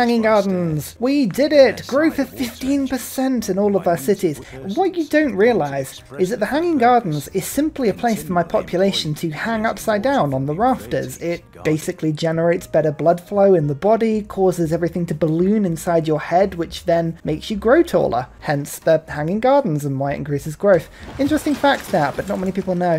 Hanging Gardens! We did it! Growth of 15% in all of our cities. What you don't realise is that the Hanging Gardens is simply a place for my population to hang upside down on the rafters. It basically generates better blood flow in the body, causes everything to balloon inside your head, which then makes you grow taller. Hence the Hanging Gardens and why it increases growth. Interesting fact there, but not many people know.